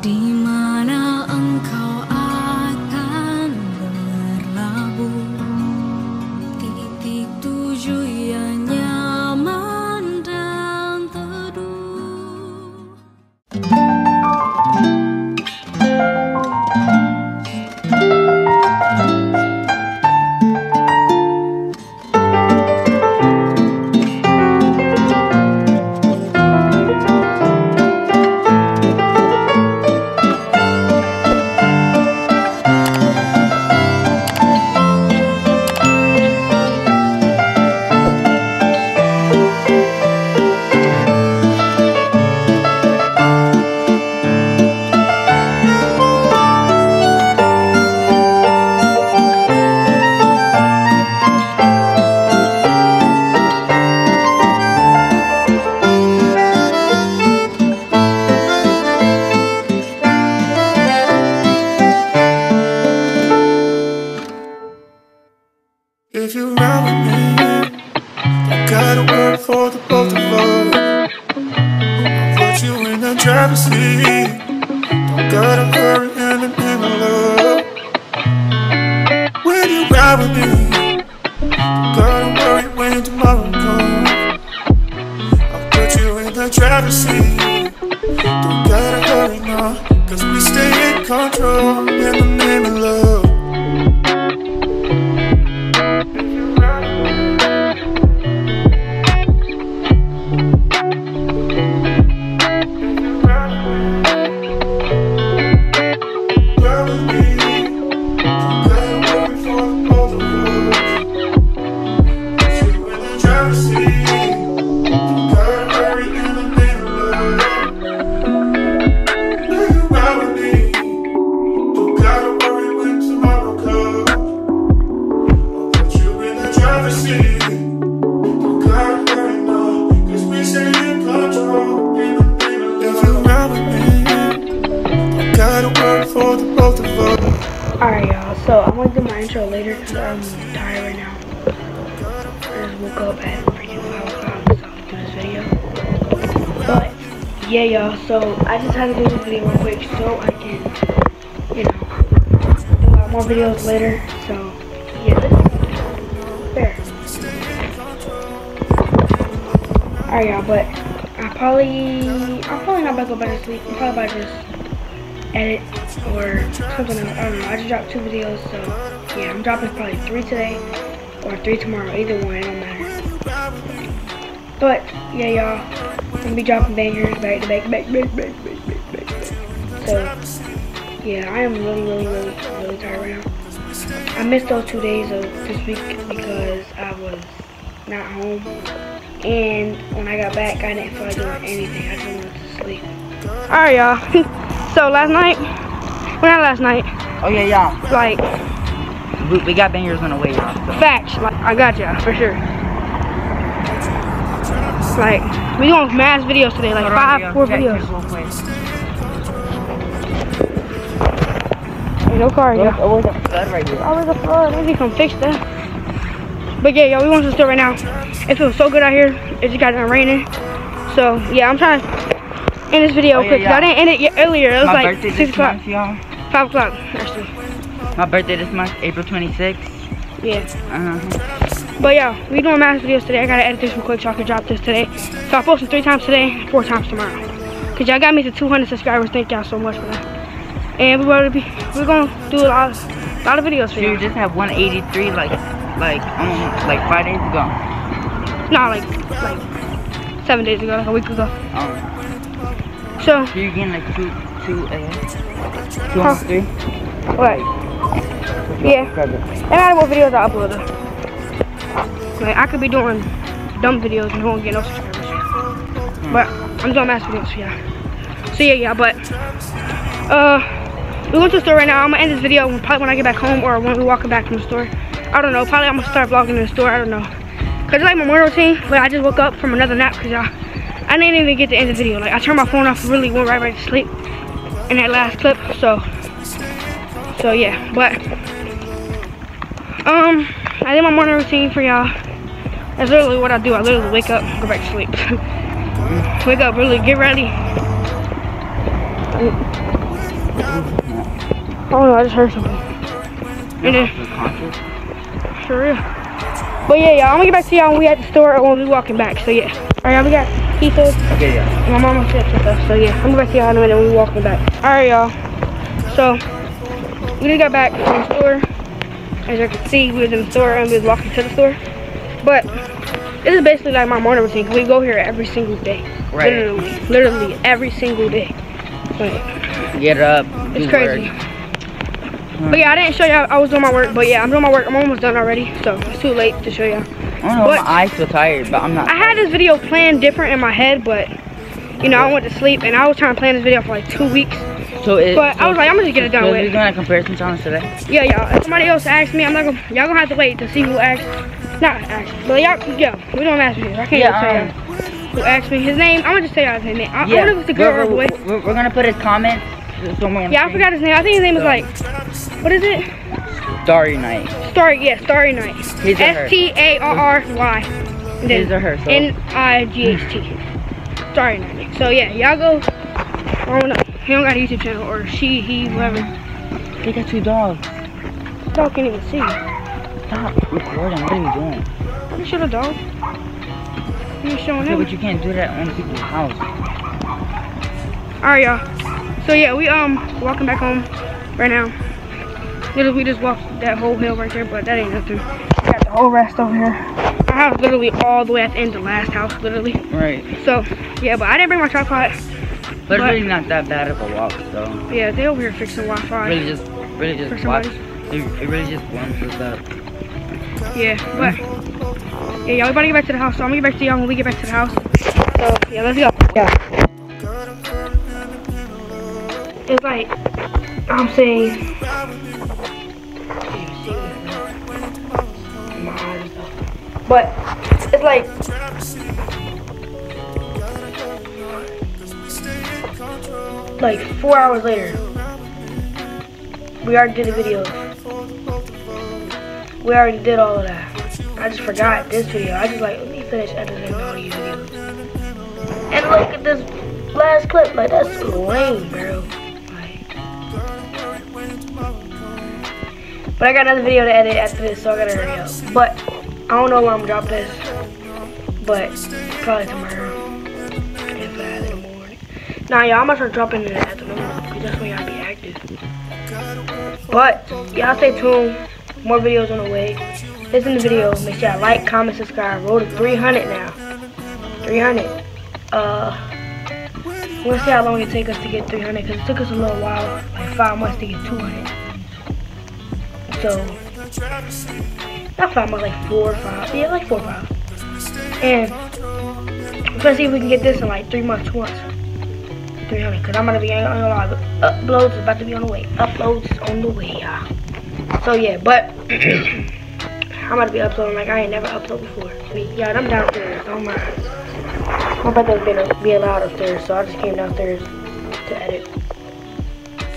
Fatima. You ride with me, don't worry when tomorrow comes. I'll put you in the driver's seat. For the both of us. Alright, y'all. So I'm gonna do my intro later because I'm tired right now. I just woke up at freaking five o'clock, so I'm do this video. But yeah, y'all. So I just had to do this video real quick so I can, you know, do a lot more videos later. So yeah, there. Alright, y'all. But I probably, I'm probably not about to go back to sleep. I'm probably about to just edit or something. I don't know. I just dropped two videos, so yeah, I'm dropping probably three today or three tomorrow. Either one, it don't matter. But yeah, y'all, I'm gonna be dropping bangers back to back, back, back, back, back, back, back. So yeah, I am really, really, really, really tired right now. I missed those two days of this week because I was not home, and when I got back, I didn't feel like doing anything. I just wanted to sleep. All right, y'all. so last night, well not last night, Oh yeah, yeah. like We, we got bangers on the way, y'all. So. facts, like I got ya for sure. Like we doing mass videos today, like Hold five, yo. four videos. quick. Ain't no car, oh, there's a flood right here. Oh, there's a flood. Maybe come fix that. But yeah, y'all, we want to store right now. It feels so good out here. It just got done raining. So yeah, I'm trying to end this video Oh, yeah, yeah. I didn't end it yet earlier. It was My like six o'clock. Five o'clock actually. My birthday this month, April 26th. Yeah. Uh-huh. But yeah, we doing mass videos today. I gotta edit this real quick so I can drop this today. So I'll post three times today, four times tomorrow. Cause y'all got me to 200 subscribers. Thank y'all so much for that. And we're gonna be, we're gonna do a lot, of, lot of videos for you you. just have 183 like, like, um, like five days ago. Not like, like seven days ago, like a week ago. Um, So so you're getting like two, two, uh, two Huh. and three. what? Yeah. And I what videos I upload. Like I could be doing dumb videos and won't get no subscribers. But I'm doing mass videos y'all. So yeah, yeah, but uh we went to the store right now. I'm gonna end this video probably when I get back home or when we walking back from the store. I don't know. Probably I'm gonna start vlogging in the store. I don't know. Cause it's like my morning routine, but I just woke up from another nap because y'all I didn't even get to end the video. Like I turned my phone off, really went right back to sleep in that last clip. So so yeah, but um, I did my morning routine for y'all. That's literally what I do. I literally wake up, go back to sleep. wake up, really get ready. Oh no, I just heard something. And then, for real. But yeah, y'all, I'm gonna get back to y'all when we at the store or when we walking back. So yeah. Alright, y'all, we got pizzas. Okay, yeah. My mama said stuff. So yeah, I'm gonna to y'all in a minute when we walking back. Alright, y'all. So we just got back from the store. As you can see, we was in the store and we was walking to the store. But this is basically like my morning routine, We go here every single day. Right. Literally, literally every single day. Like, Get up. it's crazy. work. But yeah, I didn't show y'all I was doing my work. But yeah, I'm doing my work. I'm almost done already. So it's too late to show y'all. I don't know, But- my eyes feel tired, but I'm not. I had this video planned different in my head, but you know, I went to sleep and I was trying to plan this video for like two weeks. So it, But I was like, I'm gonna just get it done so with. We're doing a comparison challenge today. Yeah, y'all. If somebody else asks me, I'm not gonna. Y'all gonna have to wait to see who asks. Not ask, but y'all. Yeah, we don't ask me. I can't Yeah, um, say y'all who asked me his name. I'm gonna just say y'all his name. I, I Yeah, wonder if it's a girl or a we're, boy. we're, we're gonna put his comments somewhere. Yeah, I forgot his name. I think his name was So- like, what is it? Starry Night. Starry, yeah, Starry Night. His. S T A R R Y. His or her, so- N I G H T. Starry Night. So yeah, y'all go. I don't know. He don't got a YouTube channel or she, he, whoever. They got two dogs. Dog can't even see. Stop recording. What are you doing? You should have dog. You showing Yeah, him. but you can't do that on people's house. Alright, y'all. So yeah, we um walking back home right now. Literally, we just walked that whole hill right there, but that ain't nothing. We got the whole rest over here. Our house literally all the way at the end, the last house, literally. Right. So yeah, but I didn't bring my tripod. But it's But- really not that bad of a walk, though. Yeah, they over here fixing Wi-Fi. Really just, really just watch. It, it really just warms us up. Yeah, but yeah, y'all we about to get back to the house. So I'm gonna get back to y'all when we get back to the house. So yeah, let's go. Yeah. It's like I'm saying. But it's like like four hours later. We already did the video. We already did all of that. I just forgot this video. I just like, let me finish editing all these videos. And look at this last clip. Like, that's lame, bro. But I got another video to edit after this, so I gotta hurry up. But, I don't know when I'm gonna drop this. But, probably tomorrow. If I in the morning. Nah, y'all, I'm gonna start dropping in the afternoon. Because that's when y'all be active. But, y'all stay tuned. More videos on the way. Listen to the video. Make sure y'all like, comment, subscribe. Roll to 300 now. 300. Uh, we'll see how long it takes us to get 300 because it took us a little while, like five months to get 200. So, not five months, like four or five. Yeah, like four or five. And gonna see if we can get this in like three months, months. 300 because I'm gonna be on a lot. of Uploads is about to be on the way. Uploads is on the way, y'all. So yeah, but I'm about to be uploading like I ain't never uploaded before. I mean, yeah, I'm downstairs. Don't mind. My brother's been be allowed upstairs, so I just came downstairs to edit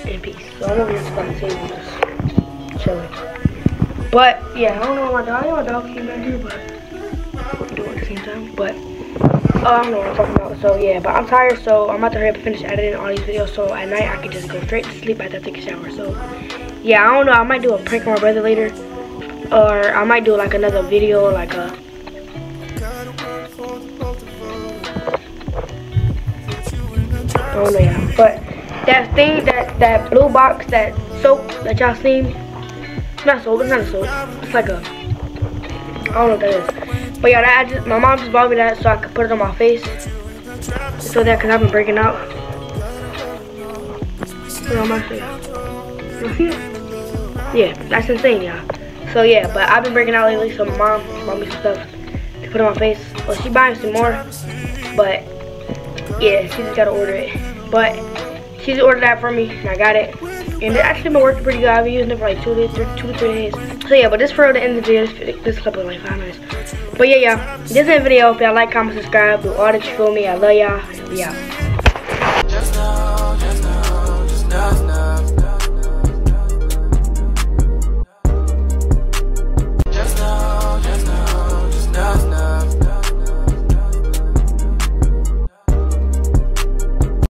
in peace. So I'm over here just table, just chilling. But yeah, I don't know what my dog. I know my dog came back here, but we do it at the same time. But oh, I don't know what I'm talking about. So yeah, but I'm tired, so I'm about to hurry up and finish editing all these videos. So at night I can just go straight to sleep after I take a shower. So yeah, I don't know. I might do a prank on my brother later, or I might do like another video, like uh, a. Don't know, yeah. But that thing, that that blue box, that soap that y'all seen, not soap. It's not a soap. It's like a. I don't know what that is. But yeah, that just, my mom just bought me that so I could put it on my face. So that, cause I've been breaking out. Put it on my face. Yeah, that's insane, y'all. So yeah, but I've been breaking out lately, so my mom bought me some stuff to put on my face. Well, she buying some more, but yeah, she just gotta order it. But she just ordered that for me, and I got it. And it actually been working pretty good. I've been using it for like two, days, two to three days. So yeah, but this for the end of the video. This, this clip was like five minutes. But yeah, y'all, this is the video. If y'all like, comment, subscribe, do all that you feel me. I love y'all. Out.